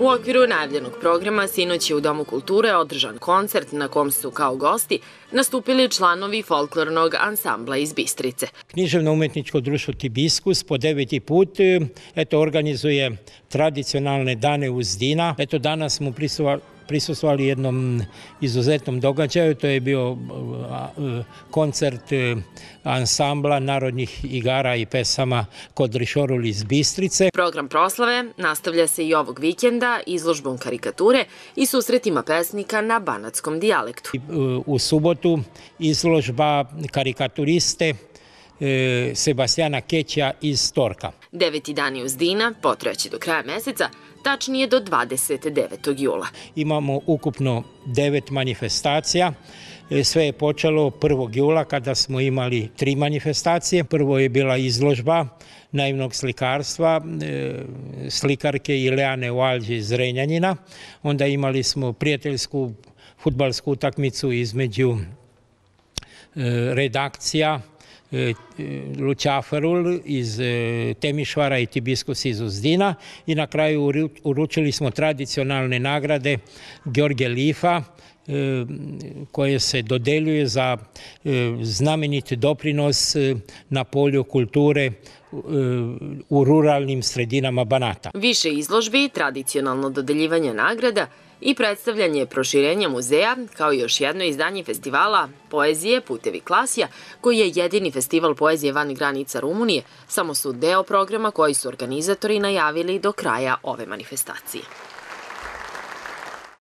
U okviru najavljenog programa sinoć je u Domu kulture održan koncert na kom su kao gosti nastupili članovi folklornog ansambla iz Bistrice. Književno-umetničko društvo Tibiskus po deveti put eto, organizuje tradicionalne dane uzdina. Eto, danas smo prisustvali jednom izuzetnom događaju, to je bio koncert e, ansambla narodnih igara i pesama kod Rišorul iz Bistrice. Program proslave nastavlja se i ovog vikenda izložbom karikature i susretima pesnika na banatskom dijalektu. U subotu izložba karikaturiste e, Sebastijana Keća iz Torka. Deveti dani uzdina potrajaći do kraja meseca, tačnije do 29. jula. Imamo ukupno devet manifestacija. E, sve je počelo 1. jula kada smo imali tri manifestacije. Prvo je bila izložba naivnog slikarstva e, slikarke Ileane Oalđe iz Renjanjina. Onda imali smo prijateljsku futbalsku utakmicu između redakcija E, Lučafarul iz e, Temišvara i Tibiskus iz Uzdina. I na kraju uručili smo tradicionalne nagrade George Lifa koje se dodeljuje za znameniti doprinos na polju kulture u ruralnim sredinama Banata. Više izložbi, tradicionalno dodeljivanje nagrada i predstavljanje proširenja muzeja, kao i još jedno izdanje festivala Poezije Putevi Klasija, koji je jedini festival poezije van granica Rumunije, samo su deo programa koji su organizatori najavili do kraja ove manifestacije.